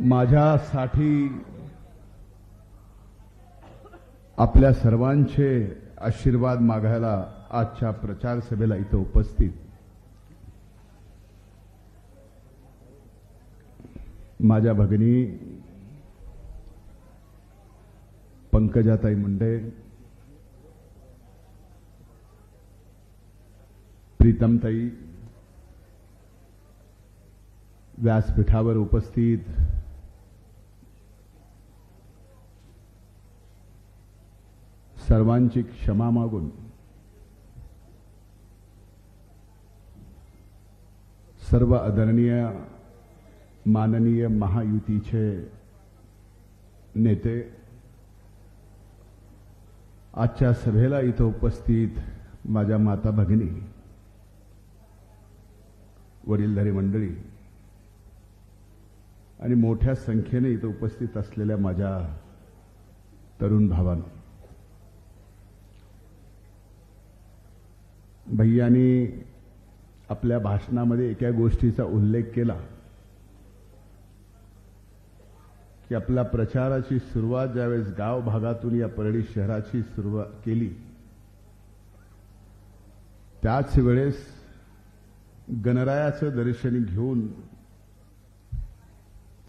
माझ्यासाठी आपल्या सर्वांचे आशीर्वाद मागायला आजच्या प्रचार सभेला इथं उपस्थित. माझ्या भगिनी पंकजाताई मुंडे प्रीतमताई व्यासपीठावर उपस्थित सर्वांची क्षमा मागून सर्व आदरणीय माननीय महायुतीचे नेते आजच्या सभेला इथं उपस्थित माझ्या माता भगिनी वडीलधारी मंडळी आणि मोठ्या संख्येने इथं उपस्थित असलेल्या माझ्या तरुण भावांना. भैयानी आपल्या भाषणामध्ये एका गोष्टीचा उल्लेख केला की आपल्या प्रचाराची सुरुवात ज्यावेळेस गाव भागातून या परळी शहराची सुरुवात केली त्याच वेळेस गणरायाचं दर्शन घेऊन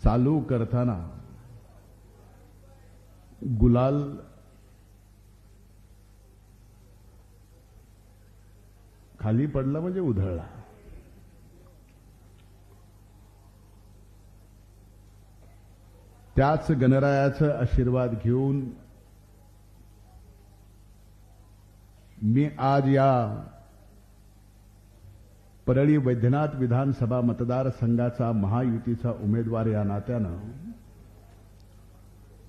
चालू करताना गुलाल खाली पडला म्हणजे उधळला. त्याच गणरायाचं आशीर्वाद घेऊन मी आज या परळी वैद्यनाथ विधानसभा मतदारसंघाचा महायुतीचा उमेदवार या नात्यानं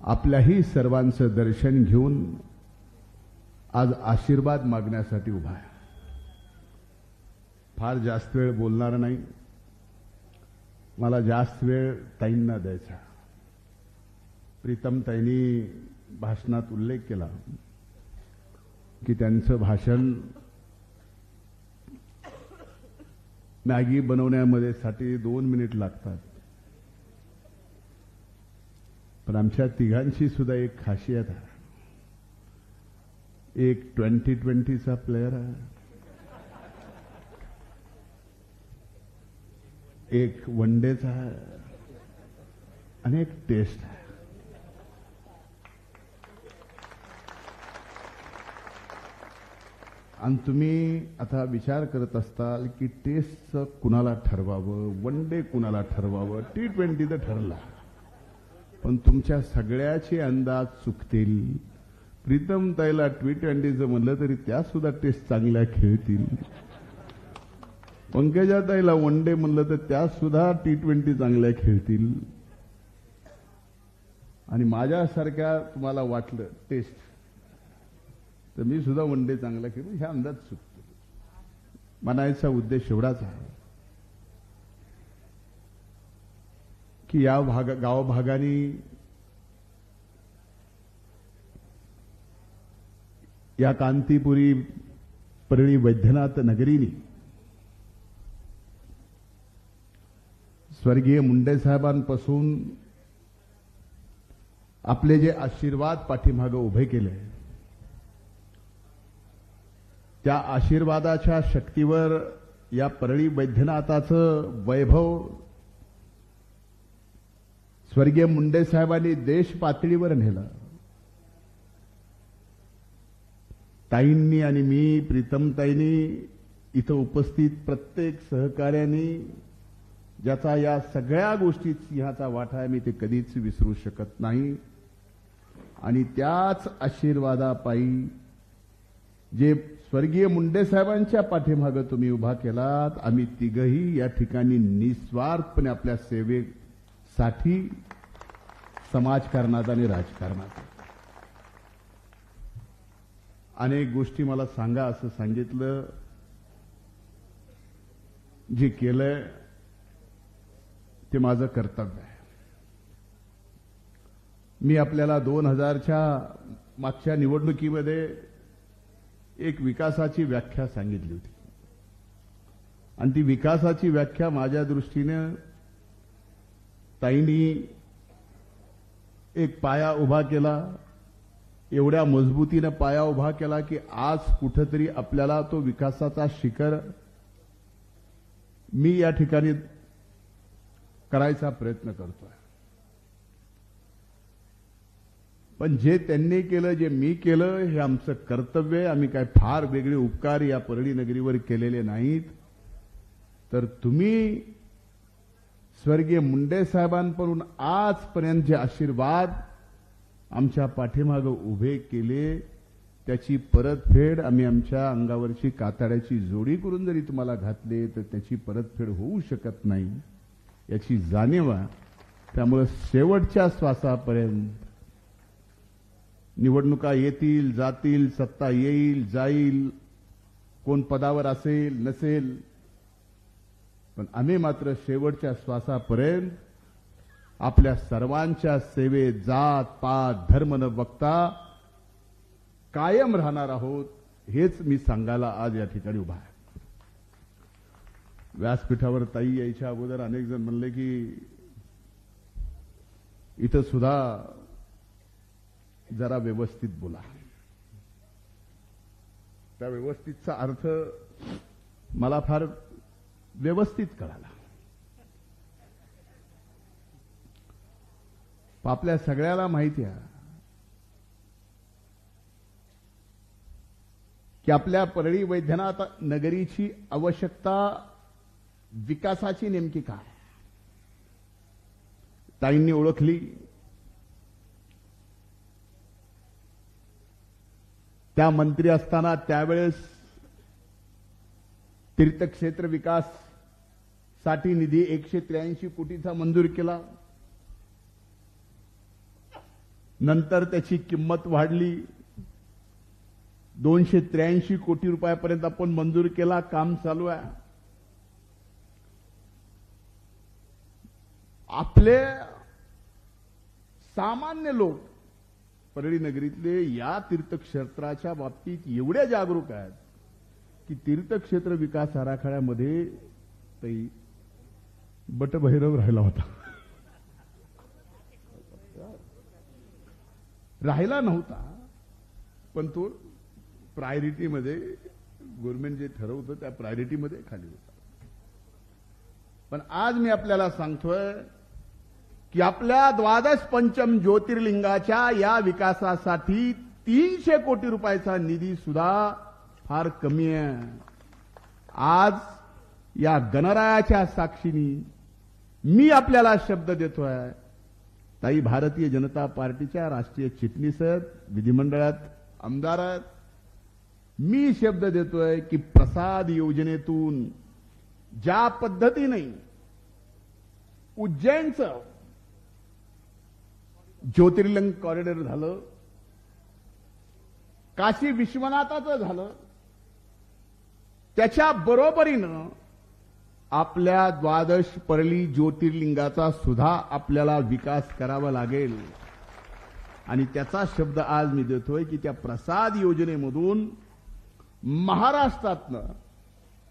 आपल्याही सर्वांचं दर्शन घेऊन आज आशीर्वाद मागण्यासाठी उभा आहे. फार जास्त वेळ बोलणार नाही. मला जास्त वेळ ताईंना द्यायचा. प्रीतम ताईंनी भाषणात उल्लेख केला की त्यांचं भाषण मॅगी बनवण्यामध्ये साठी दोन मिनिट लागतात. पण आमच्या तिघांची सुद्धा एक खासियत आहे. एक ट्वेंटी ट्वेंटीचा प्लेअर आहे. एक वन डेचा आणि एक टेस्ट आहे. आणि तुम्ही आता विचार करत असताल की टेस्टचं कुणाला ठरवावं? वन डे कुणाला ठरवावं? टी ट्वेंटी तर ठरला. पण तुमच्या सगळ्याचे अंदाज चुकतील. प्रीतम ताईला टी ट्वेंटीचं म्हणलं तरी त्या सुद्धा टेस्ट चांगल्या खेळतील. पंकजाताईला वन डे म्हणलं तर त्या सुद्धा टी ट्वेंटी चांगल्या खेळतील. आणि माझ्यासारख्या तुम्हाला वाटलं टेस्ट तर मी सुद्धा वन डे चांगला खेळू ह्या अंदाज चुकतो म्हणायचा उद्देश एवढाच आहे. की या भाग गावभागाने या कांतीपुरी परळी वैद्यनाथ नगरीनी स्वर्गीय मुंडे साहेबांपासून आपले जे आशीर्वाद पाठीमागं उभे केले त्या आशीर्वादाच्या शक्तीवर या परळी वैद्यनाथाचं वैभव स्वर्गीय मुंडे साहेबांनी देश पातळीवर नेलं. ताईंनी आणि मी प्रीतमताईंनी इथं उपस्थित प्रत्येक सहकार्याने ज्याचा या सगळ्या गोष्टीत सिंहाचा वाटा आहे मी ते कधीच विसरू शकत नाही. आणि त्याच आशीर्वादापायी जे स्वर्गीय मुंडे साहेबांच्या पाठीमागं तुम्ही उभा केलात आम्ही तिघही या ठिकाणी निस्वार्थपणे आपल्या सेवेसाठी समाजकारणात आणि राजकारणात. अनेक गोष्टी मला सांगा असं सांगितलं जे केलंय. ते माझं कर्तव्य आहे. मी आपल्याला दोन हजारच्या मागच्या निवडणुकीमध्ये एक विकासाची व्याख्या सांगितली होती. आणि ती विकासाची व्याख्या माझ्या दृष्टीनं ताईंनी एक पाया उभा केला एवढ्या मजबूतीनं पाया उभा केला की आज कुठंतरी आपल्याला तो विकासाचा शिखर मी या ठिकाणी करायचा प्रयत्न करतोय. पण जे त्यांनी केलं जे मी केलं हे आमचं कर्तव्य आहे. आम्ही काय फार वेगळे उपकार या परळी नगरीवर केलेले नाहीत. तर तुम्ही स्वर्गीय मुंडे साहेबांकडून आजपर्यंत जे आशीर्वाद आमच्या पाठीमागं उभे केले त्याची परतफेड आम्ही आमच्या अंगावरची कातड्याची जोडी करून जरी तुम्हाला घातले तर त्याची परतफेड होऊ शकत नाही. याची जाणीव आहे. त्यामुळे शेवटच्या श्वासापर्यंत निवडणुका येतील जातील सत्ता येईल जाईल कोण पदावर असेल नसेल. पण आम्ही मात्र शेवटच्या श्वासापर्यंत आपल्या सर्वांच्या सेवेत जात पात धर्म न बघता कायम राहणार आहोत हेच मी सांगायला आज या ठिकाणी उभा आहे. व्यासपीठावर ताई यायच्या अगोदर अनेक जण म्हणले की इथं सुद्धा जरा व्यवस्थित बोला. त्या व्यवस्थितचा अर्थ मला फार व्यवस्थित कळाला. आपल्या सगळ्याला माहिती आहे की आपल्या परळी वैद्यनाथ नगरीची आवश्यकता विकासाची नेमकी काय? ताईंनी ओळखली. त्या मंत्री असताना त्यावेळेस तीर्थक्षेत्र विकाससाठी निधी एकशे त्र्याऐंशी कोटीचा मंजूर केला. नंतर त्याची किंमत वाढली. दोनशे त्र्याऐंशी कोटी रुपयापर्यंत आपण मंजूर केला. काम चालू आहे. आपले सामान्य लोक परळी नगरीतले या तीर्थक्षेत्राच्या बाबतीत एवढे जागरूक आहेत की तीर्थक्षेत्र विकास आराखड्यामध्ये तई बटभैरव राहिला होता. राहिला नव्हता पण तो प्रायोरिटीमध्ये गव्हर्नमेंट जे ठरवतं त्या प्रायोरिटीमध्ये खाली होता. पण आज मी आपल्याला सांगतोय की आपल्या द्वादश पंचम ज्योतिर्लिंगाच्या या विकासासाठी तीनशे कोटी रुपयाचा निधी सुद्धा फार कमी आहे. आज या गणरायाच्या साक्षीनी मी आपल्याला शब्द देतोय. ताई भारतीय जनता पार्टीच्या राष्ट्रीय चिटणीस आहेत विधिमंडळात आमदार आहेत. मी शब्द देतोय की प्रसाद योजनेतून ज्या पद्धतीने उज्जैनचं ज्योतिर्लिंग कॉरिडॉर झालं. काशी विश्वनाथाचं झालं. त्याच्या बरोबरीनं आपल्या द्वादश परली ज्योतिर्लिंगाचा सुद्धा आपल्याला विकास करावा लागेल. आणि त्याचा शब्द आज मी देतोय की त्या प्रसाद योजनेमधून महाराष्ट्रातनं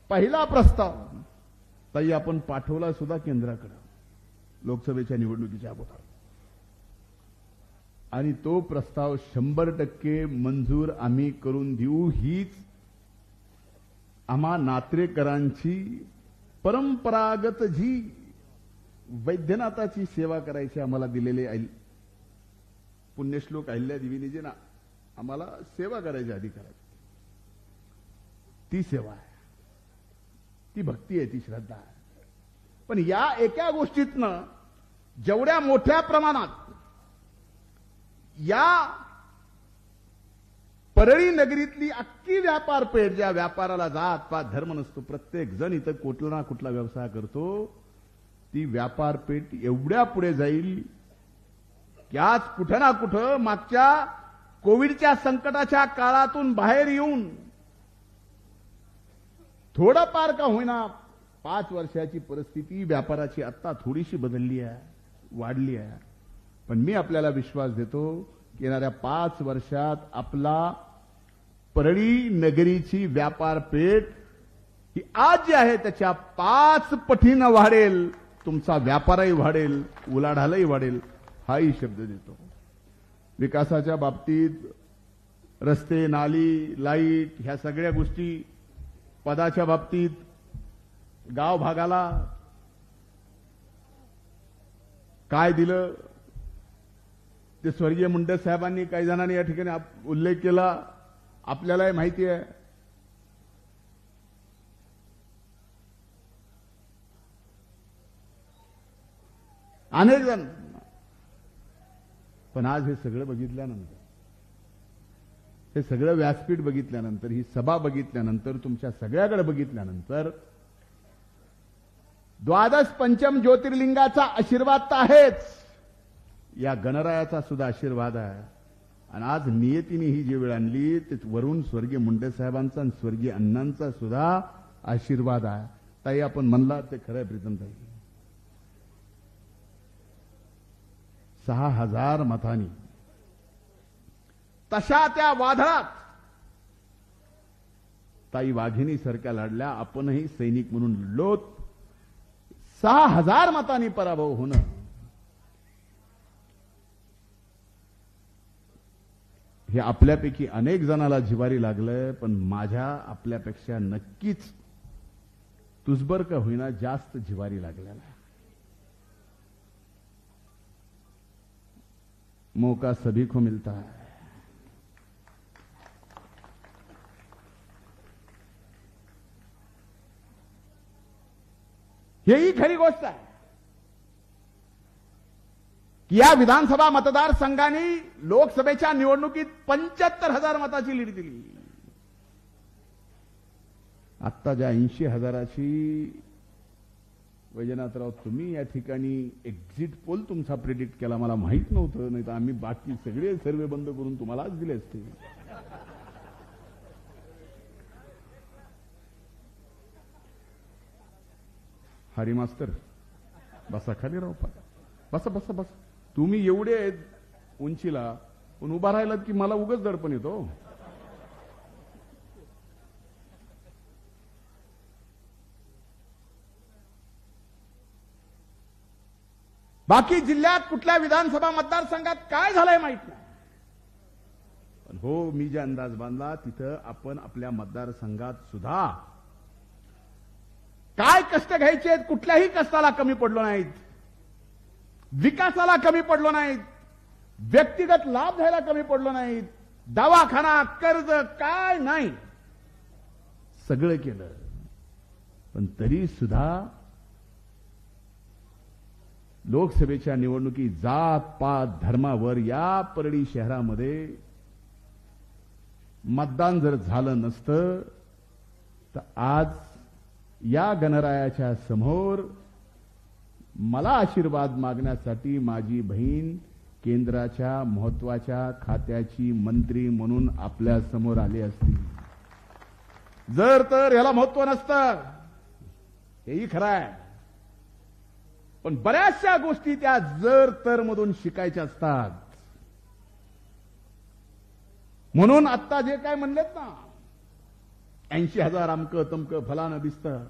पहिला प्रस्ताव ताई आपण पाठवला सुद्धा केंद्राकडे लोकसभेच्या निवडणुकीच्या अगोदर. आणि तो प्रस्ताव शंभर टक्के मंजूर आम्ही करून देऊ हीच आम्हा नात्रेकरांची परंपरागत जी वैद्यनाथाची सेवा करायची आम्हाला दिलेले आई पुण्यश्लोक अहिल्या देवीने जे ना आम्हाला सेवा करायची अधिकार ती सेवा आहे. ती भक्ती आहे ती श्रद्धा आहे. पण या एका गोष्टीतनं जेवढ्या मोठ्या प्रमाणात या परळी नगरीतली अख्खी व्यापार पेठ ज्या व्यापाराला जात पात धर्म नसतो. प्रत्येक जण इथं कुठला ना कुठला व्यवसाय करतो. ती व्यापार पेठ एवढ्या पुढे जाईल की आज कुठं ना कुठं मागच्या कोविडच्या संकटाच्या काळातून बाहेर येऊन थोडंफार का होईना पाच वर्षाची परिस्थिती व्यापाराची आत्ता थोडीशी बदलली आहे वाढली आहे. पण मी आपल्याला विश्वास देतो की येणाऱ्या पाच वर्षात आपला परळी नगरीची व्यापार पेठ ही आज जी आहे त्याच्या पाच पटीनं वाढेल. तुमचा व्यापारही वाढेल उलाढालही वाढेल हाही शब्द देतो. विकासाच्या बाबतीत रस्ते नाली लाइट ह्या सगळ्या गोष्टी पदाच्या बाबतीत गाव भागाला काय दिलं? ते स्वर्गीय मुंडे साहेबांनी काही जणांनी या ठिकाणी उल्लेख केला. आपल्यालाही माहिती आहे. अनेक जण. पण आज हे सगळं बघितल्यानंतर हे सगळं व्यासपीठ बघितल्यानंतर ही सभा बघितल्यानंतर तुमच्या सगळ्याकडे बघितल्यानंतर द्वादश पंचम ज्योतिर्लिंगाचा आशीर्वाद तर आहेच. या गणरायाचा सुद्धा आशीर्वाद आहे. आणि आज नियतीने ही जी वेळ आणली ते वरून स्वर्गीय मुंडे साहेबांचा आणि स्वर्गीय अण्णांचा सुद्धा आशीर्वाद आहे. ताई आपण म्हणला ते खरं प्रीतम ताई. सहा हजार मतांनी तशा त्या वादळात ताई वाघिणी सारख्या लढल्या आपणही सैनिक म्हणून लढलोत. सहा हजार मतांनी पराभव होणं. हे आपल्यापैकी अनेक जणाला जिवारी लागलंय पण माझ्या आपल्यापेक्षा नक्कीच तुझबर का होईना जास्त जिवारी लागलेला आहे. मौका सभी को मिलता है. हेही खरी गोष्ट आहे. या विधानसभा मतदारसंघाने लोकसभेच्या निवडणुकीत पंच्याहत्तर हजार मताची लीड दिली. आत्ता ज्या ऐंशी हजाराची वैजनाथराव तुम्ही या ठिकाणी एक्झिट पोल तुमचा प्रेडिक्ट केला. मला माहीत नव्हतं नाही तर आम्ही बाकी सगळे सर्वे बंद करून तुम्हालाच दिले असते. हरी मास्तर बसा खाली राहू पा बसा बसा बसा. तुम्ही एवढे आहेत उंचीला पण उभा राहिलात की मला उगच दडपण येतो. बाकी जिल्ह्यात कुठल्या विधानसभा मतदारसंघात काय झालंय माहीत नाही. पण हो मी जे अंदाज बांधला तिथं आपण आपल्या मतदारसंघात सुद्धा काय कष्ट घ्यायचे आहेत कुठल्याही कष्टाला कमी पडलो नाहीत. विकासाला कमी पडलो नाहीत. व्यक्तिगत लाभ घ्यायला कमी पडलो नाहीत. दवाखाना कर्ज काय नाही. सगळं केलं. पण तरी सुद्धा लोकसभेच्या निवडणुकी जात पात धर्मावर या परळी शहरामध्ये मतदान जर झालं नसतं तर आज या गणरायाच्या समोर मला आशीर्वाद मागण्यासाठी माझी बहीण केंद्राच्या महत्त्वाच्या खात्याची मंत्री म्हणून आपल्यासमोर आली असती. जर तर याला महत्त्व नसतं. हेही खरं आहे. पण बऱ्याचशा गोष्टी त्या जर तर मधून शिकायच्या असतात. म्हणून आत्ता जे काय म्हणलेत ना ऐंशी हजार अमकं तमकं फलानं दिसतं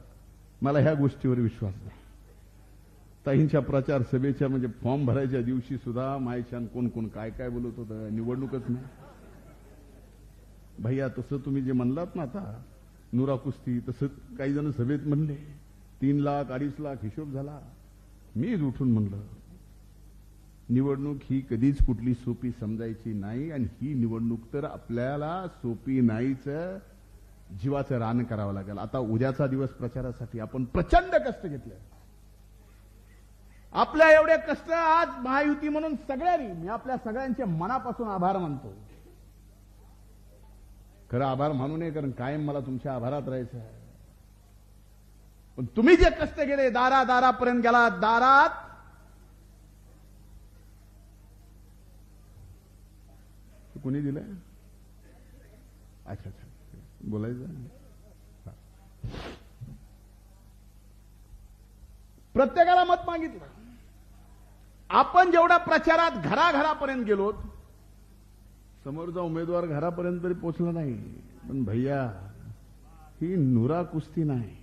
मला ह्या गोष्टीवर विश्वास नाही. ताईंच्या प्रचार सभेच्या म्हणजे फॉर्म भरायच्या दिवशी सुद्धा मायच्यान कोण कोण काय काय बोलत होतं निवडणूकच नाही. भैया तसं तुम्ही जे म्हणलात ना आता नुरा कुस्ती तसं काही जण सभेत म्हणले तीन लाख अडीच लाख हिशोब झाला. मीच उठून म्हणलं निवडणूक ही कधीच कुठली सोपी समजायची नाही आणि ही निवडणूक तर आपल्याला सोपी नाहीच जीवाचं रान करावं लागेल. आता उद्याचा दिवस प्रचारासाठी आपण प्रचंड कष्ट घेतले. आपल्या एवढे कष्ट आज महायुती म्हणून सगळ्यांनी मी आपल्या सगळ्यांचे मनापासून आभार मानतो. खरं आभार मानू नये कारण कायम मला तुमच्या आभारात राहायचं आहे. पण तुम्ही जे कष्ट केले दारा दारापर्यंत गेला दारात कुणी दिलंय? अच्छा अच्छा. बोलायचं? प्रत्येकाला मत मागितलं. आपण जेवढा प्रचारात घराघरापर्यंत गेलो समोरचा उमेदवार घरापर्यंत तरी पोचला नाही. पण भैया ही नुरा कुस्ती नाही.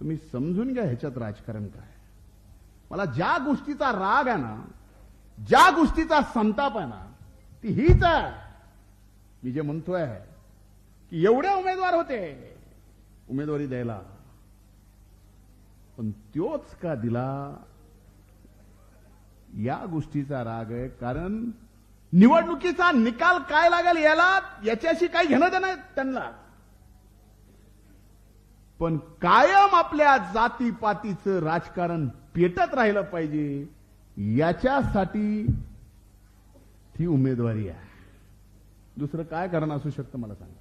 तुम्ही समजून घ्या ह्याच्यात राजकारण काय मला ज्या गोष्टीचा राग आहे ना ज्या गोष्टीचा संताप आहे ना ती हीच आहे. मी जे म्हणतोय की एवढे उमेदवार होते उमेदवारी द्यायला. पण त्योच का दिला या गोष्टीचा राग आहे कारण निवडणुकीचा निकाल काय लागेल याला याच्याशी काही घेणं देणं त्यांना. पण कायम आपल्या जातीपातीचं राजकारण पेटत राहिलं पाहिजे याच्यासाठी ती उमेदवारी आहे. दुसरं काय कारण असू शकतं मला सांगा?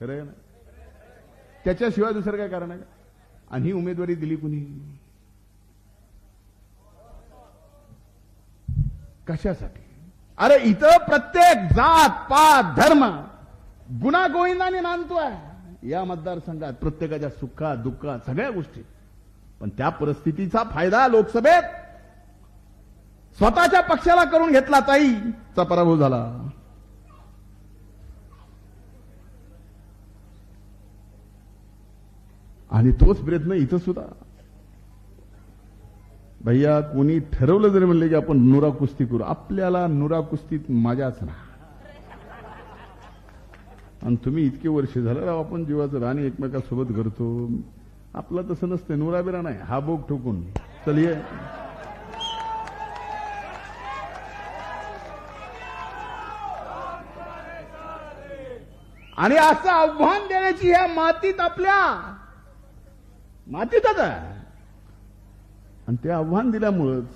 खरं ना? त्याच्याशिवाय दुसरं काय कारण आहे? आणि ही उमेदवारी दिली कुणी? कशासाठी? अरे इथं प्रत्येक जात पात धर्म गुन्हा गोविंदाने नांदतोय या मतदारसंघात प्रत्येकाच्या सुखात दुःखात सगळ्या गोष्टी. पण त्या परिस्थितीचा फायदा लोकसभेत स्वतःच्या पक्षाला करून घेतला ताईचा पराभव झाला. आणि तोच प्रयत्न इथं सुद्धा. भैया कोणी ठरवलं जरी म्हणले की आपण नुरा कुस्ती करू आपल्याला नुरा कुस्तीत मजाच ना आणि तुम्ही इतके वर्ष झालं राव आपण जीवाचं राणी एकमेकासोबत करतो. आपलं तसं नसतं नुराबिरा नाही हा बोग ठोकून. चल ये आणि असं आव्हान देण्याची ह्या मातीत आपल्या मातीतच आहे. आणि ते आव्हान दिल्यामुळंच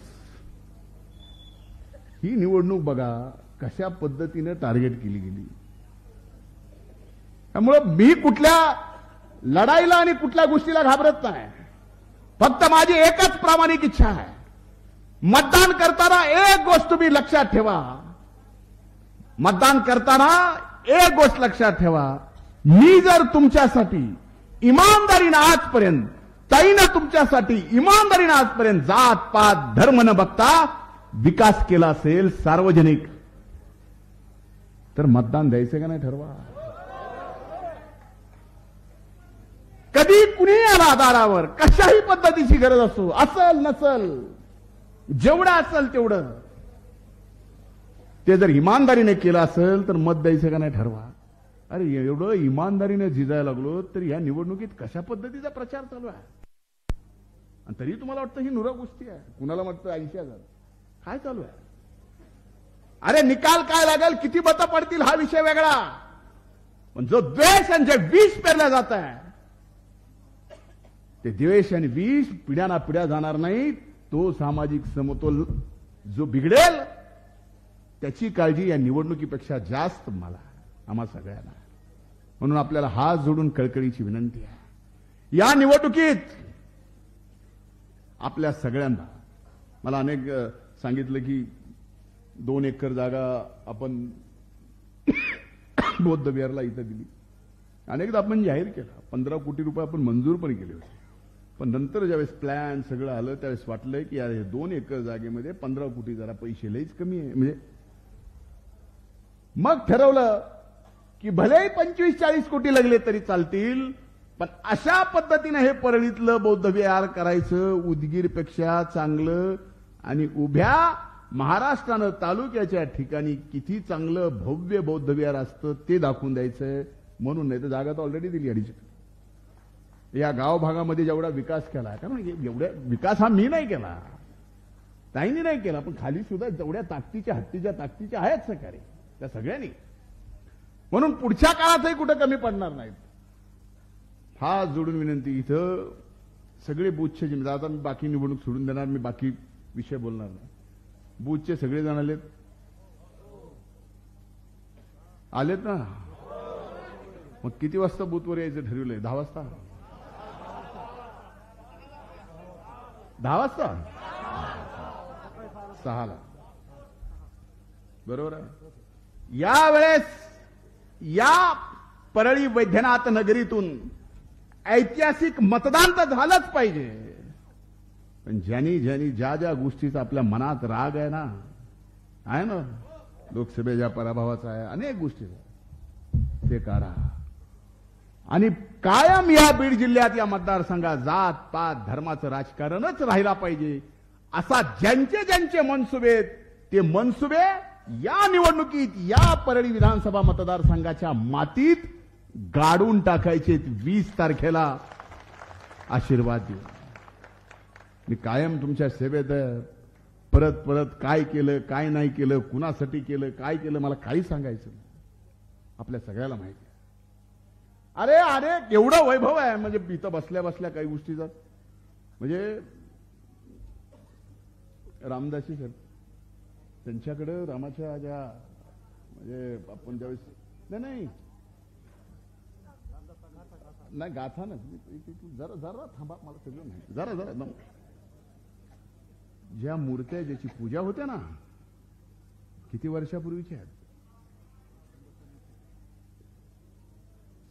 ही निवडणूक बघा कशा पद्धतीनं टार्गेट केली गेली. त्यामुळं मी कुठल्या लढाईला आणि कुठल्या गोष्टीला घाबरत नाही. फक्त माझी एकच प्रामाणिक इच्छा आहे. मतदान करताना एक गोष्ट तुम्ही लक्षात ठेवा. मतदान करताना एक गोष्ट लक्षात ठेवा. मी जर तुमच्यासाठी इमानदारीनं आजपर्यंत ताईनं तुमच्यासाठी इमानदारीनं आजपर्यंत जात पात धर्म न बघता विकास केला असेल सार्वजनिक. तर मतदान द्यायचं का नाही ठरवा? कधी कुणी आला दारावर? कशाही पद्धतीची गरज असो असल नसल जेवढं असल तेवढं. ते जर इमानदारीने केलं असेल तर मत द्यायचं का नाही ठरवा? अरे एवढं इमानदारीने झिजायला लागलो तर या निवडणुकीत कशा पद्धतीचा प्रचार चालू आहे? आणि तरी तुम्हाला वाटतं ही नुरा गोष्टी आहे. कुणाला वाटतं ऐंशी हजार? काय चालू आहे? अरे निकाल काय लागेल? किती मतं पडतील? हा विषय वेगळा. पण जो द्वेष आणि जे विष पेरल्या जात आहे ते द्वेष आणि विष पिढ्याना पिढ्या जाणार नाही तो सामाजिक समतोल जो बिघडेल त्याची काळजी या निवडणुकीपेक्षा जास्त मला आम्हा सगळ्यांना. म्हणून आपल्याला हात जोडून कळकळीची विनंती आहे. या निवडणुकीत आपल्या सगळ्यांना. मला अनेक सांगितलं की दोन एकर जागा आपण बौद्ध विहारला इथं दिली. अनेकदा आपण जाहीर केला. पंधरा कोटी रुपये आपण मंजूर पण केले होते. पण नंतर ज्यावेळेस प्लॅन सगळं आलं त्यावेळेस वाटलंय की या दोन एकर जागेमध्ये पंधरा कोटी जरा पैसे लईच कमी आहे. म्हणजे मग ठरवलं की भलेही पंचवीस चाळीस कोटी लागले तरी चालतील पण अशा पद्धतीने हे परळीतलं बौद्ध विहार करायचं उदगीरपेक्षा चांगलं आणि उभ्या महाराष्ट्रानं तालुक्याच्या ठिकाणी किती चांगलं भव्य बौद्ध विहार असतं ते दाखवून द्यायचं म्हणून नाही तर जागा तर ऑलरेडी दिली अडीच या गाव भागामध्ये जेवढा विकास केला कारण म्हणजे एवढ्या विकास हा मी नाही केला. ताईंनी नाही केला पण खाली सुद्धा जेवढ्या ताकदीच्या हत्तीच्या ताकदीच्या आहेत सकाळी त्या सगळ्यांनी. म्हणून पुढच्या काळातही कुठं कमी पडणार नाहीत. हा जोडून विनंती इथं सगळे बूथचे जिम्मेदार म्हणजे आता मी बाकी निवडणूक सोडून देणार मी बाकी विषय बोलणार नाही. बूथचे सगळे जण आलेत. आलेत ना? मग किती वाजता बूथवर यायचं ठरवलंय? दहा वाजता? दहा वाजता? सहाला. बरोबर आहे? यावेळेस या परळी वैद्यनाथ नगरीतून ऐतिहासिक मतदान तर झालंच पाहिजे. पण ज्यांनी ज्यांनी ज्या ज्या गोष्टीचा आपल्या मनात राग आहे ना आहे ना लोकसभेच्या पराभवाचा आहे अनेक गोष्टी ते काढा. आणि कायम या बीड जिल्ह्यात या मतदारसंघात जात पात धर्माचं राजकारणच राहिला पाहिजे. असा ज्यांचे ज्यांचे मनसुबे ते मनसुबे या निवडणुकीत या परळी विधानसभा मतदारसंघाच्या मातीत गाडून टाकायचे वीस तारखेला आशीर्वाद देऊ मी कायम तुमच्या सेवेत परत परत काय केलं काय नाही केलं कुणासाठी केलं काय केलं मला काही सांगायचं आपल्या सगळ्याला माहिती अरे अरे एवढं वैभव आहे. म्हणजे इथं बसल्या बसल्या काही गोष्टीचा म्हणजे रामदासी सर त्यांच्याकडं रामाच्या ज्या म्हणजे आपण ज्यावेळेस नाही नाही. नाही गाथा ना जरा जरा थांबा मला सगळं नाही जरा जरा ज्या मूर्त्या ज्याची पूजा होते ना किती वर्षापूर्वीच्या आहेत?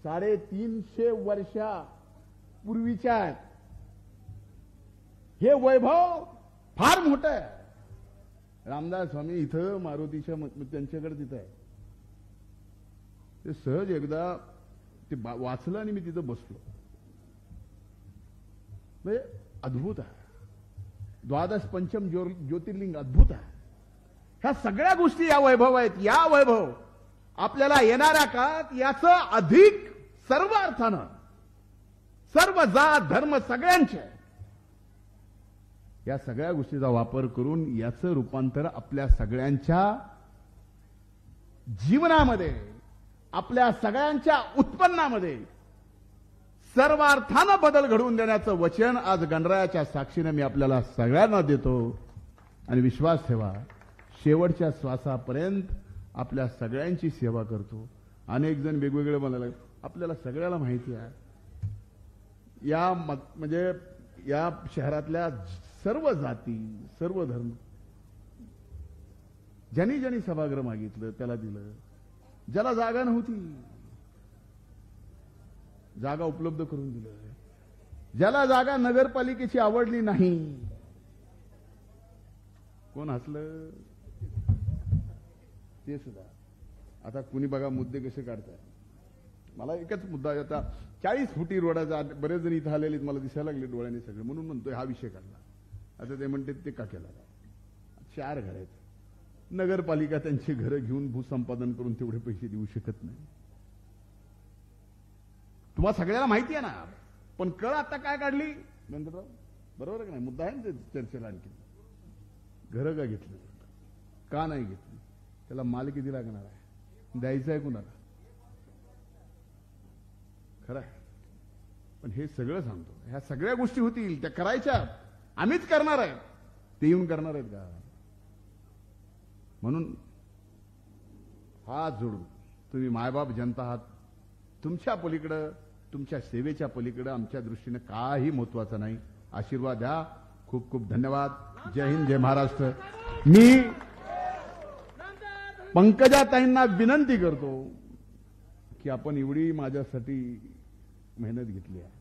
साडेतीनशे वर्षापूर्वीच्या आहेत. हे वैभव फार मोठं आहे. रामदास स्वामी इथं मारुतीच्या त्यांच्याकडे तिथं आहे. ते सहज एकदा ते वाचलं आणि मी तिथं बसलो. म्हणजे अद्भुत आहे. द्वादश पंचम ज्यो ज्योतिर्लिंग अद्भुत आहे. ह्या सगळ्या गोष्टी या वैभव आहेत. या वैभव आपल्याला येणाऱ्या काळात याचं अधिक सर्व अर्थानं सर्व जात धर्म सगळ्यांचे या सगळ्या गोष्टीचा वापर करून याचं रूपांतर आपल्या सगळ्यांच्या जीवनामध्ये आपल्या सगळ्यांच्या उत्पन्नामध्ये सर्वार्थानं बदल घडवून देण्याचं वचन आज गणरायाच्या साक्षीने मी आपल्याला सगळ्यांना देतो. आणि विश्वास ठेवा शेवटच्या श्वासापर्यंत आपल्या सगळ्यांची सेवा करतो. अनेक जण वेगवेगळे म्हणाले आपल्याला सगळ्याला माहिती आहे. या म्हणजे या शहरातल्या सर्व जाती सर्व धर्म ज्यांनी ज्यांनी सभागृह मागितलं त्याला दिलं. ज्याला जागा नव्हती. जागा उपलब्ध करून दिलं. ज्याला जागा नगरपालिकेची आवडली नाही. कोण हसलं? ते सुद्धा. आता कुणी बघा मुद्दे कसे काढताय. मला एकच मुद्दा आता चाळीस फुटी रोडाचा बरेच जण इथं आलेले आहेत, मला दिसायला लागले डोळ्याने सगळे. म्हणून म्हणतोय हा विषय काढला. आता ते म्हणते ते का केला? चार घर आहेत. नगरपालिका त्यांची घरं घेऊन भूसंपादन करून तेवढे पैसे देऊ शकत नाही. तुम्हाला सगळ्याला माहिती आहे ना? पण कळ आता काय काढली? नंदराव बरोबर आहे का नाही? मुद्दा आहे ना चर्चेला आणखी. घरं का घेतली? का नाही घेतली? त्याला माल किती लागणार आहे? द्यायचं आहे कुणाला? खरं आहे. पण हे सगळं सांगतो. ह्या सगळ्या गोष्टी होतील त्या करायच्या. आम्हीच करणार आहे. ते येऊन करणार आहेत का? म्हणून हा जोडू. तुम्ही मायबाप जनता आहात. तुमच्या पलीकडं तुमच्या सेवेच्या पलीकडं आमच्या दृष्टीनं काही महत्वाचं नाही. आशीर्वाद द्या. खूप खूप धन्यवाद. जय हिंद जय महाराष्ट्र. मी पंकजाताईंना विनंती करतो की आपण एवढी माझ्यासाठी मेहनत घेतली आहे.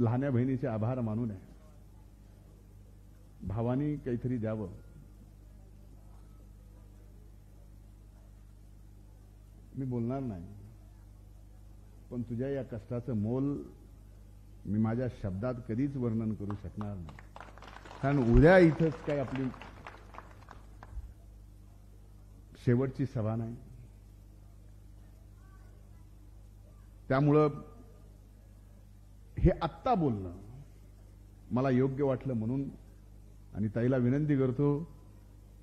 लहान्या बहिणीचे आभार मानून आहे. भावानी काहीतरी द्यावं. मी बोलणार नाही. पण तुझ्या या कष्टाचं मोल मी माझ्या शब्दात कधीच वर्णन करू शकणार नाही. कारण उद्या इथंच काय आपली शेवटची सभा नाही. त्यामुळं हे आत्ता बोलणं मला योग्य वाटलं म्हणून आणि ताईला विनंती करतो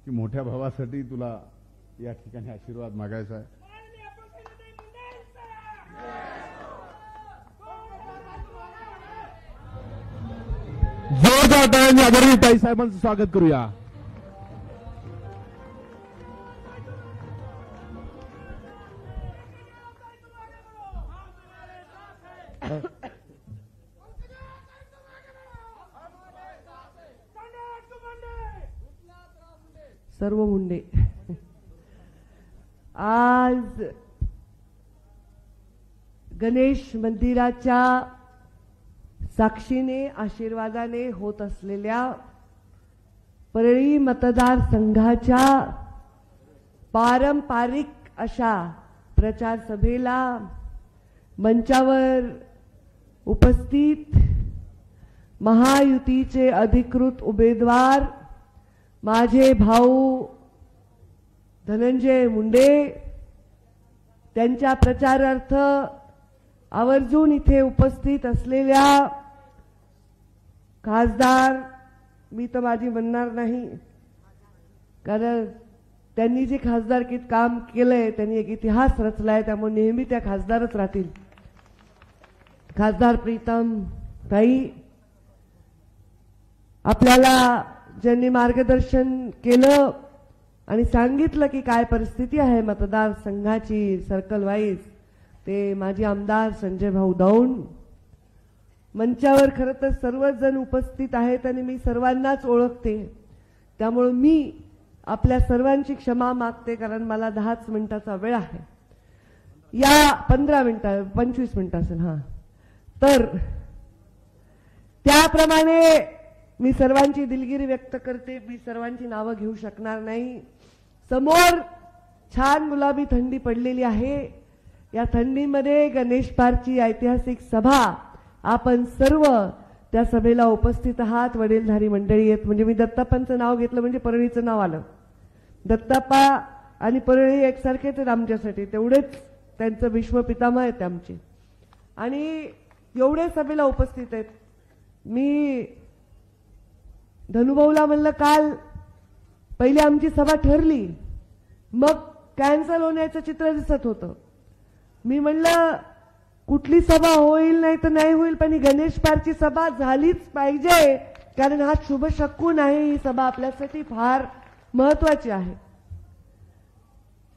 की मोठ्या भावासाठी तुला या ठिकाणी आशीर्वाद मागायचा आहे. जोरदार टाळ्यांनी आदरणीय ताई साहेबांचं स्वागत करूया. सर्व मुंडे. आज गणेश मंदिराच्या साक्षीने आशीर्वादाने होत असलेल्या परळी मतदारसंघाच्या पारंपरिक अशा प्रचार सभेला मंचावर उपस्थित महायुतीचे अधिकृत उमेदवार माझे भाऊ धनंजय मुंडे त्यांच्या प्रचारार्थ आवर्जून इथे उपस्थित असलेल्या खासदार मी तर माझी म्हणणार नाही. कारण त्यांनी जे खासदारकीत काम केलंय त्यांनी एक इतिहास रचलाय त्यामुळे नेहमी त्या खासदारच राहतील. खासदार प्रीतम ताई आपल्याला ज्यांनी मार्गदर्शन केलं आणि सांगितलं की काय परिस्थिती आहे मतदारसंघाची सर्कल वाईज ते माजी आमदार संजय भाऊ दौंड मंचावर खरं तर सर्वच जण उपस्थित आहेत आणि मी सर्वांनाच ओळखते. त्यामुळं मी आपल्या सर्वांची क्षमा मागते कारण मला दहाच मिनिटाचा वेळ आहे. या पंधरा मिनिटा पंचवीस मिनिटं असेल हां. तर त्याप्रमाणे मी सर्वांची दिलगिरी व्यक्त करते. मी सर्वांची नावं घेऊ शकणार नाही. समोर छान गुलाबी थंडी पडलेली आहे. या थंडीमध्ये गणेश पारची ऐतिहासिक सभा आपण सर्व त्या सभेला उपस्थित आहात. वडीलधारी मंडळी आहेत. म्हणजे मी दत्ताप्पांचं नाव घेतलं म्हणजे परळीचं नाव आलं. दत्ताप्पा आणि परळी एकसारखेच आहेत आमच्यासाठी. तेवढेच त्यांचं विश्वपितामह आहेत आमचे. आणि एवढे सभेला उपस्थित आहेत. मी धनुभाऊला म्हणलं काल पहिली आमची सभा ठरली. मग कॅन्सल होण्याचं चित्र दिसत होतं. मी म्हणलं कुठली सभा होईल नाही तर नाही होईल पण ही गणेश पारची सभा झालीच पाहिजे. कारण हा शुभ शकून आहे ही सभा आपल्यासाठी फार महत्वाची आहे.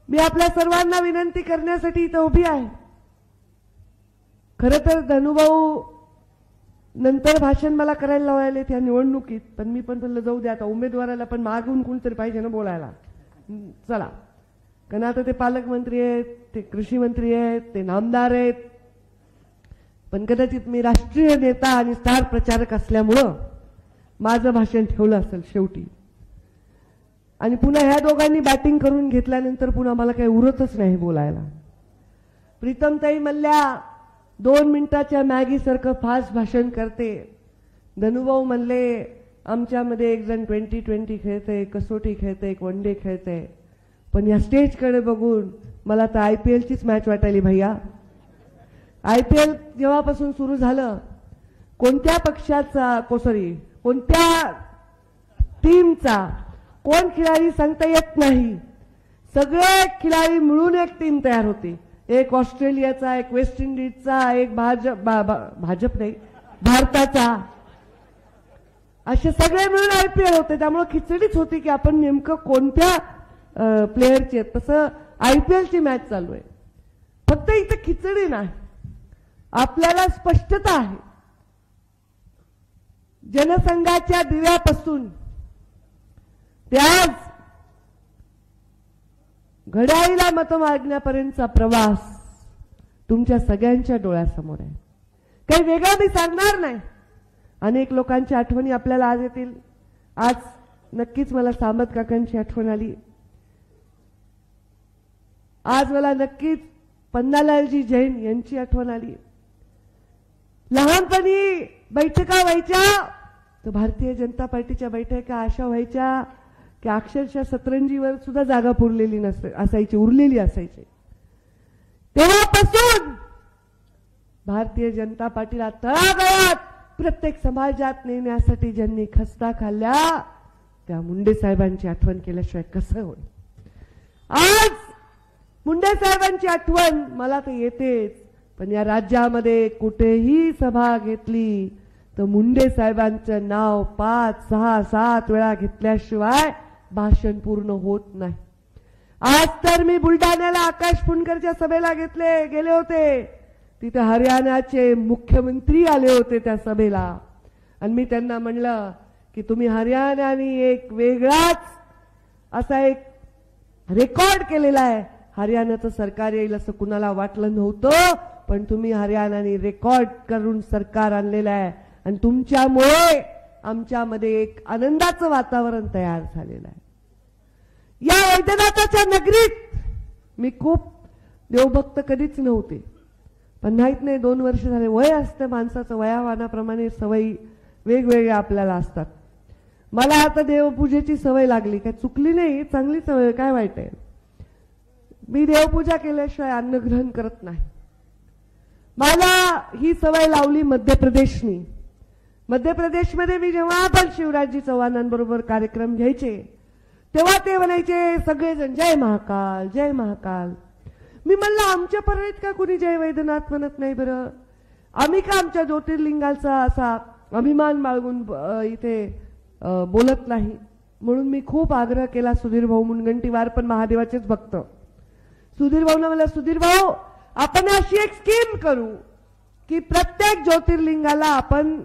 मी आपल्या सर्वांना विनंती करण्यासाठी इथं उभी आहे. खरं तर धनुभाऊ नंतर भाषण मला करायला लावायला त्या निवडणुकीत पण मी पण म्हणलं जाऊ दे आता उमेदवाराला पण मागून कोणतरी पाहिजे ना बोलायला. चला. कारण आता ते पालकमंत्री आहेत ते कृषी मंत्री आहेत ते नामदार आहेत पण कदाचित मी राष्ट्रीय नेता आणि स्टार प्रचारक असल्यामुळं माझं भाषण ठेवलं असेल शेवटी. आणि पुन्हा ह्या दोघांनी बॅटिंग करून घेतल्यानंतर पुन्हा मला काही उरतच नाही बोलायला. प्रीतमताई म्हणल्या दोन मिनिटाच्या मॅगीसारखं फास्ट भाषण करते. धनुभाऊ म्हणले आमच्यामध्ये एक जण ट्वेंटी ट्वेंटी खेळते कसोटी खेळते एक वन डे खेळते. पण या स्टेजकडे बघून मला तर आय पी एलचीच मॅच वाटायली भैया. आय पी एल जेव्हापासून सुरू झालं कोणत्या पक्षाचा को सॉरी कोणत्या टीमचा कोण खिलाडी सांगता येत नाही. सगळे खिलाडी मिळून एक टीम तयार होते. एक ऑस्ट्रेलियाचा एक वेस्ट इंडिजचा एक भाजप भा- भा- भाजप नाही भारताचा. असे सगळे मिळून आय पी एल होते. त्यामुळे खिचडीच होती की आपण नेमकं कोणत्या प्लेअरची आहेत. तसं आय पी एलची मॅच चालू आहे. फक्त इथं खिचडी नाही. आपल्याला स्पष्टता आहे. जनसंघाच्या दिव्यापासून ते आज घड्याळीला मत मागण्यापर्यंतचा प्रवास तुमच्या सगळ्यांच्या डोळ्यासमोर आहे. काही वेगळं मी सांगणार नाही. अनेक लोकांच्या आठवणी आपल्याला आज येतील. आज नक्कीच मला सामत काकांची आठवण आली. आज मला नक्कीच पन्नालालजी जैन यांची आठवण आली. लहानपणी बैठका व्हायच्या तर भारतीय जनता पार्टीच्या बैठका अशा व्हायच्या की अक्षरशः सतरंजीवर सुद्धा जागा पुरलेली नस असायची उरलेली असायची. तेव्हापासून भारतीय जनता पार्टीला तळागाळात प्रत्येक समाजात नेण्यासाठी ज्यांनी खस्ता खाल्ल्या त्या मुंडे साहेबांची आठवण केल्याशिवाय कसं होईल? आज मुंडे साहेबांची आठवण मला तर येतेच. पण या राज्यामध्ये कुठेही सभा घेतली तर मुंडे साहेबांचं नाव पाच सहा सात वेळा घेतल्याशिवाय भाषण पूर्ण होत नाही. आज तर मी बुलढाण्याला आकाश फुंडकरच्या सभेला घेतले गेले होते. तिथे हरियाणाचे मुख्यमंत्री आले होते त्या सभेला. आणि मी त्यांना म्हणलं की तुम्ही हरियाणाने एक वेगळाच असा एक रेकॉर्ड केलेला आहे. हरियाणाचं सरकार येईल असं कुणाला वाटलं नव्हतं पण तुम्ही हरियाणाने रेकॉर्ड करून सरकार आणलेलं आहे. आणि तुमच्यामुळे आमच्यामध्ये एक आनंदाचं वातावरण तयार झालेलं आहे. या वैद्यनाथाच्या नगरीत मी खूप देवभक्त कधीच नव्हते. पण माहीत नाही दोन वर्ष झाले. वय असतं माणसाचं वयावानाप्रमाणे सवयी वेगवेगळ्या आपल्याला असतात. मला आता देवपूजेची सवय लागली. काय चुकली नाही चांगली सवय काय वाईट आहे? मी देवपूजा केल्याशिवाय अन्न ग्रहण करत नाही. मला ही सवय लावली मध्य प्रदेशनी. मध्य प्रदेशमध्ये मी जेव्हा पण शिवराजजी चव्हाणांबरोबर कार्यक्रम घ्यायचे तेव्हा ते म्हणायचे सगळेजण जय महाकाल जय महाकाल. मी म्हणलं आमच्या परळीत का कुणी जय वैद्यनाथ म्हणत नाही बरं? आम्ही का आमच्या ज्योतिर्लिंगाचा असा अभिमान बाळगून इथे बोलत नाही? म्हणून मी खूप आग्रह केला सुधीर भाऊ मुनगंटीवार पण महादेवाचेच भक्त. सुधीर भाऊला मला सुधीर भाऊ आपण अशी एक स्कीम करू की प्रत्येक ज्योतिर्लिंगाला आपण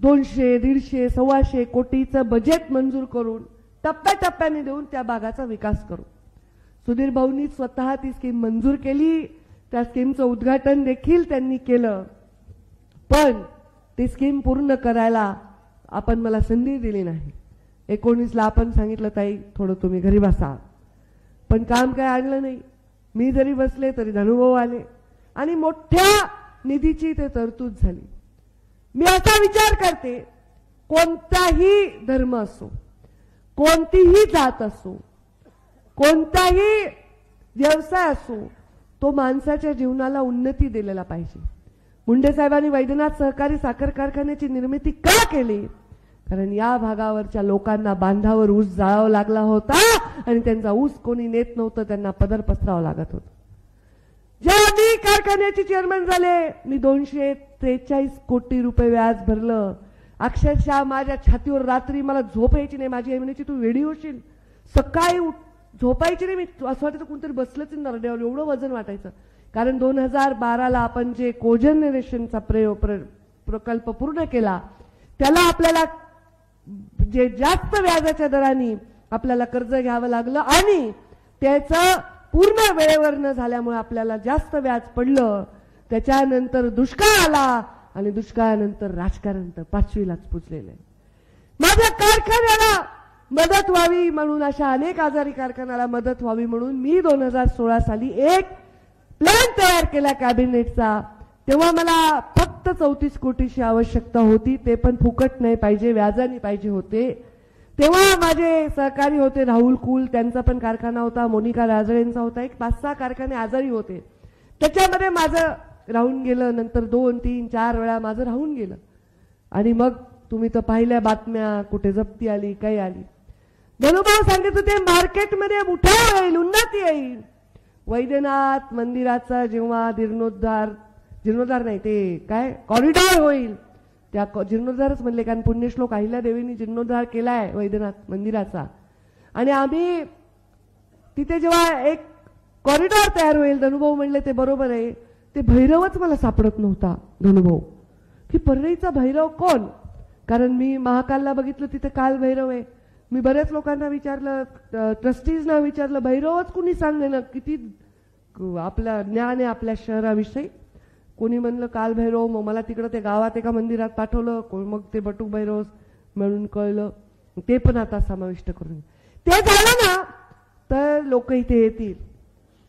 दोनशे दीडशे सव्वाशे कोटीचं बजेट मंजूर करून टप्प्याटप्प्याने देऊन त्या भागाचा विकास करू. सुधीर भाऊंनी स्वतः ती स्कीम मंजूर केली. त्या स्कीमचं उद्घाटन देखील त्यांनी केलं. पण ती स्कीम पूर्ण करायला आपण मला संधी दिली नाही. एकोणीसला आपण सांगितलं ताई थोडं तुम्ही घरी बसा. पण काम काय आणलं नाही. मी जरी बसले तरी धनुभाऊ आले. आणि मोठ्या निधीची ते तरतूद झाली. मी असा विचार करते कोणताही धर्म असो कोणतीही जात असो कोणताही व्यवसाय असो तो माणसाच्या जीवनाला उन्नती दिलेला पाहिजे. मुंडे साहेबांनी वैद्यनाथ सहकारी साखर कारखान्याची निर्मिती का केली? कारण या भागावरच्या लोकांना बांधावर ऊस जाळावा लागला होता आणि त्यांचा ऊस कोणी नेत नव्हतं त्यांना पदर पसरावं लागत होतं. जेव्हा मी कारखान्याचे चेअरमन झाले मी दोनशे त्रेचाळीस कोटी रुपये व्याज भरलं. अक्षरशः माझ्या छातीवर रात्री मला झोप यायची नाही. माझी आई म्हणायची तू वेडी होशील. सकाळी उठ- झोपायची नाही मी. असं वाटायचं कोणतरी बसलंच नरड्यावर. एवढं वजन वाटायचं. कारण दोन हजार बाराला आपण जे कोजनरेशनचा प्रयोग प्र- प्रकल्प पूर्ण केला त्याला आपल्याला जे जास्त व्याजाच्या दराने आपल्याला कर्ज घ्यावं लागलं आणि त्याचं पूर्ण वेळेवर न झाल्यामुळे आपल्याला जास्त व्याज पडलं त्याच्यानंतर दुष्काळ आला आणि दुष्काळानंतर राजकारण तर पाचवीलाच पुजलेलं आहे. माझ्या कारखान्याला मदत व्हावी म्हणून अशा अनेक आजारी कारखान्याला मदत व्हावी म्हणून मी दोन हजार सोळा साली एक प्लॅन तयार केला कॅबिनेटचा तेव्हा मला फक्त चौतीस कोटीची आवश्यकता होती ते पण फुकट नाही पाहिजे व्याजाने पाहिजे होते. तेव्हा माझे सहकारी होते राहुल कुल त्यांचा पण कारखाना होता मोनिका राजळेंचा होता एक पाच सहा कारखाने आजारी होते. त्याच्यामध्ये माझं राहून गेलं नंतर दोन तीन चार वेळा माझं राहून गेलं. आणि मग तुम्ही तर पाहिल्या बातम्या कुठे जप्ती आली काही आली. धनुभाऊ सांगत होते मार्केटमध्ये उठाव येईल उन्नती येईल. वैद्यनाथ मंदिराचा जेव्हा जीर्णोद्धार जीर्णोद्धार नाही ते काय? कॉरिडॉर होईल. त्या जीर्णोद्धारच म्हणले कारण पुण्यश्लोक अहिल्या देवींनी जीर्णोद्धार केलाय वैद्यनाथ मंदिराचा. आणि आम्ही तिथे जेव्हा एक कॉरिडॉर तयार होईल धनुभाऊ म्हणले ते बरोबर आहे. ते भैरवच मला सापडत नव्हता धनुभाऊ. की परळीचा भैरव कोण? कारण मी महाकालला बघितलं तिथे काल भैरव आहे. मी बऱ्याच लोकांना विचारलं ट्रस्टीजना विचारलं भैरवच कुणी सांगले ना किती आपलं ज्ञान आहे आपल्या शहराविषयी? कोणी म्हणलं काल भैरव मग मला तिकडं ते गावात एका मंदिरात पाठवलं कोण मग ते बटू भैरव मिळून कळलं. ते पण आता समाविष्ट करून ते झालं ना तर लोक इथे येतील.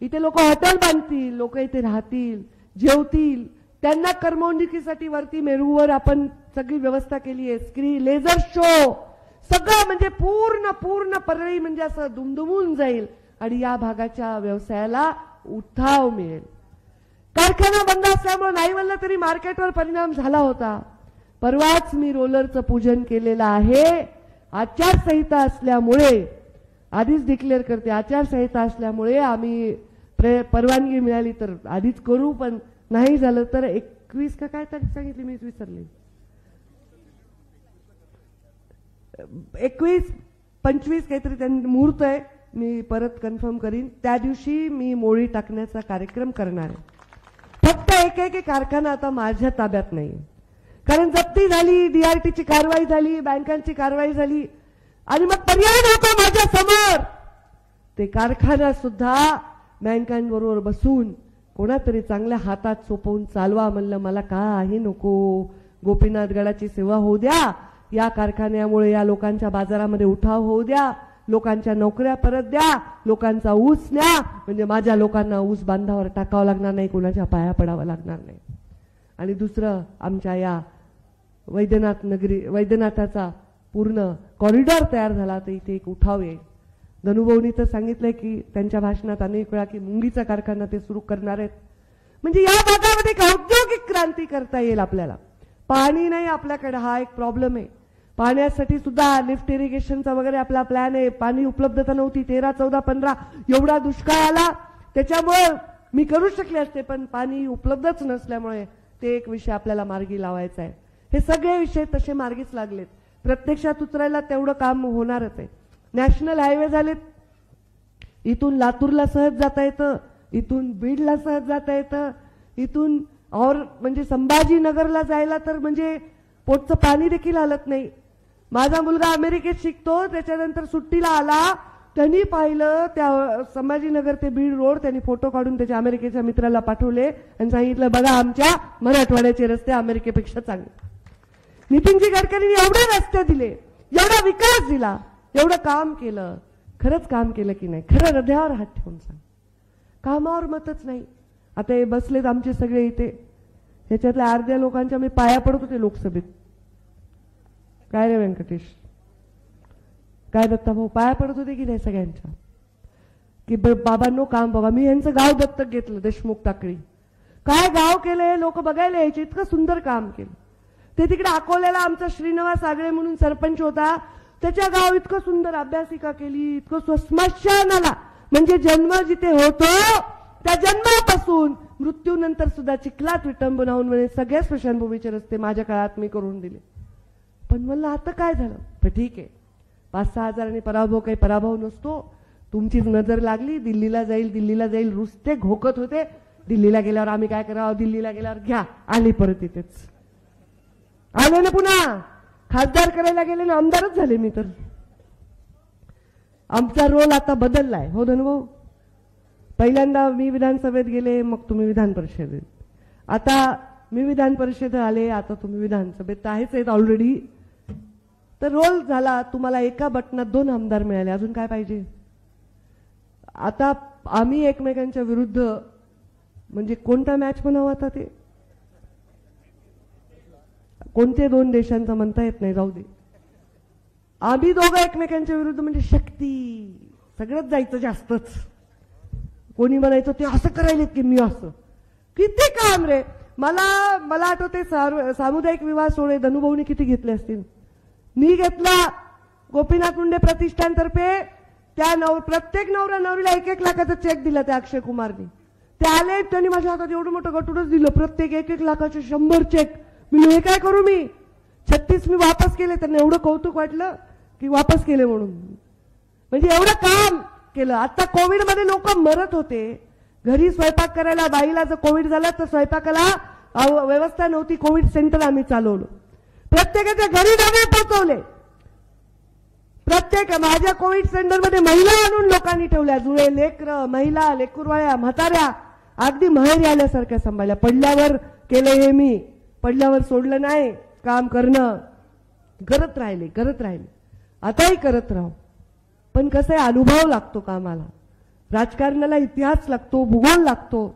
इथे लोक हॉटेल बांधतील लोक इथे राहतील जेवतील. त्यांना करमणुकीसाठी वरती मेरूवर आपण सगळी व्यवस्था केली आहे. स्क्रीन लेझर शो सगळं म्हणजे पूर्ण पूर्ण परळी म्हणजे असं दुमदुमून जाईल. आणि या भागाच्या व्यवसायाला उठाव मिळेल. कारखाना बंद असल्यामुळे नाही म्हणलं तरी मार्केटवर परिणाम झाला होता. परवाच मी रोलरचं पूजन केलेलं आहे. आचारसंहिता असल्यामुळे आधीच डिक्लेअर करते आचारसंहिता असल्यामुळे आम्ही परवानगी मिळाली तर आधीच करू पण नाही झालं तर एकवीस का काय तारीख सांगितली मीच विसरले. एकवीस पंचवीस काहीतरी त्यांनी मुहूर्त आहे मी परत कन्फर्म करीन. त्या दिवशी मी मोळी टाकण्याचा कार्यक्रम करणार आहे. फक्त एक एक कारखाना आता माझ्या ताब्यात नाही. कारण जप्ती झाली डीआरटीची कारवाई झाली बँकांची कारवाई झाली. आणि मग पर्याय नव्हता माझ्यासमोर. ते कारखाना सुद्धा बँकांबरोबर बसून कोणातरी चांगल्या हातात सोपवून चालवा म्हणलं मला काही नको. गोपीनाथ गडाची सेवा होऊ द्या. या कारखान्यामुळे या लोकांच्या बाजारामध्ये उठाव होऊ द्या. लोकांच्या नोकऱ्या परत द्या लोकांचा ऊस न्या. म्हणजे माझ्या लोकांना ऊस बांधावर टाकावं लागणार नाही कोणाच्या पाया पडावं लागणार नाही. आणि दुसरं आमच्या या वैद्यनाथ नगरी वैद्यनाथाचा पूर्ण कॉरिडॉर तयार झाला तर इथे एक उठाव. येईल धनुभाऊनी तर सांगितलंय की त्यांच्या भाषणात अनेक वेळा की मुंगीचा कारखाना ते सुरू करणार आहेत. म्हणजे या भागामध्ये एक औद्योगिक क्रांती करता येईल आपल्याला. पाणी नाही आपल्याकडे हा एक प्रॉब्लेम आहे. पाण्यासाठी सुद्धा लिफ्ट इरिगेशनचा वगैरे आपला प्लॅन आहे. पाणी उपलब्धता नव्हती. तेरा चौदा पंधरा एवढा दुष्काळ आला. त्याच्यामुळे मी करू शकले असते पण पाणी उपलब्धच नसल्यामुळे ते एक विषय आपल्याला मार्गी लावायचा आहे. हे सगळे विषय तसे मार्गीच लागलेत. प्रत्यक्षात उतरायला तेवढं काम होणारच आहे. नॅशनल हायवे झालेत. इथून लातूरला सहज जाता येतं. इथून बीडला सहज जाता येतं. इथून और म्हणजे संभाजीनगरला जायला तर म्हणजे पोटचं पाणी देखील हलत नाही. माझा मुलगा अमेरिकेत शिकतो त्याच्यानंतर सुट्टीला आला. त्यांनी पाहिलं त्या संभाजीनगर ते बीड रोड त्यांनी फोटो काढून त्याच्या अमेरिकेच्या मित्राला पाठवले आणि सांगितलं बघा आमच्या मराठवाड्याचे रस्ते अमेरिकेपेक्षा चांगले. नितीनजी गडकरींनी एवढे रस्ते दिले एवढा विकास दिला एवढं काम केलं. खरंच काम केलं की नाही? खरं हृदयावर हात ठेवून सांग. कामावर मतच नाही. आता हे बसलेत आमचे सगळे इथे. ह्याच्यातल्या अर्ध्या लोकांच्या मी पाया पडत होते लोकसभेत. काय रे व्यंकटेश? काय दत्ता भाऊ पाया पडत होते की नाही सगळ्यांच्या? की बाबांनो काम बाबा मी यांचं गाव दत्तक घेतलं देशमुख टाकळी काय गाव केलंय लोक बघायला यायचे इतकं सुंदर काम केलं. ते तिकडे अकोल्याला आमचा श्रीनिवास आगळे म्हणून सरपंच होता. त्याच्या गाव इतकं सुंदर अभ्यासिका केली इतकं स्व- स्मशानाला म्हणजे जन्म जिथे होतो त्या जन्मापासून मृत्यूनंतर सुद्धा चिखलात विटंबनाहून म्हणे सगळ्या स्मशानभूमीचे रस्ते माझ्या काळात मी करून दिले. पण म्हणलं आता काय झालं? पण ठीक आहे. पाच सहा हजाराने पराभव काही पराभव नसतो. तुमचीच नजर लागली दिल्लीला जाईल दिल्लीला जाईल. रुसते घोकत होते. दिल्लीला गेल्यावर आम्ही काय करावं? दिल्लीला गेल्यावर घ्या. आली परत इथेच. आलो ना पुन्हा. खासदार करायला गेले ना आमदारच झाले मी तर. आमचा रोल आता बदललाय. हो धनुभाऊ पहिल्यांदा मी विधानसभेत गेले मग तुम्ही विधान परिषदेत. आता मी विधान परिषदेत आले आता तुम्ही विधानसभेत तर आहेच आहेत ऑलरेडी तर रोल झाला. तुम्हाला एका बटनात दोन आमदार मिळाले. अजून काय पाहिजे? आता आम्ही एकमेकांच्या विरुद्ध म्हणजे कोणता मॅच म्हणावा आता ते? कोणते दोन देशांचा म्हणता येत नाही जाऊ दे. आम्ही दोघं एकमेकांच्या विरुद्ध म्हणजे शक्ती. सगळंच जायचं जास्तच. कोणी म्हणायचं ते असं करायलेत की मी असं. किती काम रे. मला मला आठवते सामुदायिक विवाह सोहळे धनुभाऊने किती घेतले असतील? मी घेतला गोपीनाथ मुंडे प्रतिष्ठानतर्फे. त्या नव प्रत्येक नवऱ्या नवरीला एक एक लाखाचा चेक दिला त्या अक्षय कुमारनी. ते आले त्यांनी माझ्या हातात एवढं मोठं गटूनच दिलं. प्रत्येक एक एक लाखाचे शंभर चेक मी हे काय करू मी? छत्तीस मी वापस केले त्यांना एवढं कौतुक वाटलं की वापस केले म्हणून. म्हणजे एवढं काम केलं. आता कोविडमध्ये लोक मरत होते. घरी स्वयंपाक करायला बाईला जर कोविड झाला तर स्वयंपाकाला अव- व्यवस्था नव्हती. कोविड सेंटर आम्ही चालवलं. प्रत्येकाच्या घरी डबे पोचवले. प्रत्येक माझ्या कोविड सेंटरमध्ये महिला आणून लोकांनी ठेवल्या. जुळे लेकर महिला लेकुरवाळ्या म्हाताऱ्या अगदी माहेरी आल्यासारख्या सांभाळल्या. पडल्यावर केलं हे मी. पडल्यावर सोडलं नाही. काम करणं. करत राहिले करत राहिले. आताही करत राहू. पण कसं आहे अनुभव लागतो कामाला. राजकारणाला इतिहास लागतो भूगोल लागतो.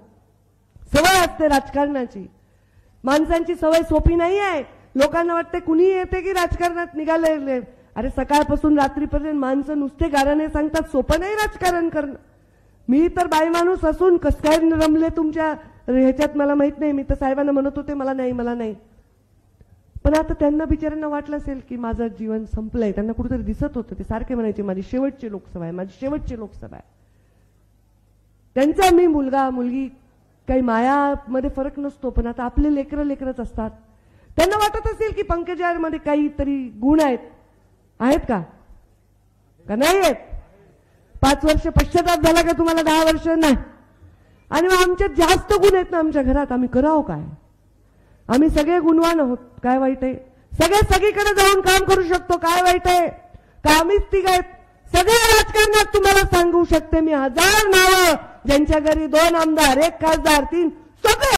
सवय असते राजकारणाची. माणसांची सवय सोपी नाही आहे. लोकांना वाटते कुणी येते की राजकारणात निघाले अरे सकाळपासून रात्रीपर्यंत माणसं नुसते गाराने सांगतात सोपं नाही राजकारण करणं मी तर बाई माणूस असून कस काय रमले तुमच्या ह्याच्यात मला माहीत नाही. मी तर साहेबांना म्हणत होते मला नाही मला नाही. पण आता त्यांना बिचाऱ्यांना वाटलं असेल की माझं जीवन संपलंय. त्यांना कुठेतरी दिसत होतं. ते सारखे म्हणायचे माझी शेवटची लोकसभा आहे माझी शेवटची लोकसभा आहे. त्यांचा मी मुलगा मुलगी काही मायामध्ये फरक नसतो पण आता आपले लेकरं लेकरच असतात. त्यांना वाटत असेल की पंकजामध्ये काहीतरी गुण आहेत. आहेत का? का नाही आहेत? पाच वर्ष पश्चाताप झाला का तुम्हाला दहा वर्ष? नाही. आणि मग आमच्यात जास्त गुण आहेत ना आमच्या घरात. आम्ही करावं काय? आम्ही सगळे गुणवान आहोत. काय वाईट आहे? सगळे सगळीकडे जाऊन काम करू शकतो. काय वाईट आहे? का आम्हीच तिघ आहेत? सगळे राजकारणात तुम्हाला सांगू शकते मी. हजार नावं. ज्यांच्या घरी दोन आमदार एक खासदार तीन सगळे